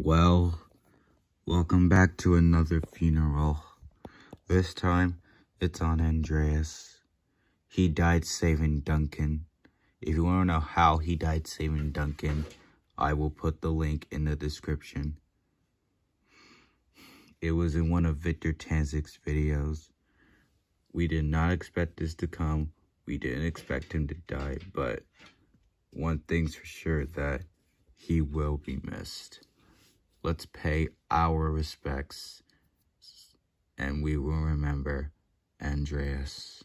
Well, welcome back to another funeral. This time, it's on Andreas. He died saving Duncan. If you want to know how he died saving Duncan, I will put the link in the description. It was in one of Victor Tanzig's videos. We did not expect this to come. We didn't expect him to die, but one thing's for sure that he will be missed. Let's pay our respects and we will remember Andreas.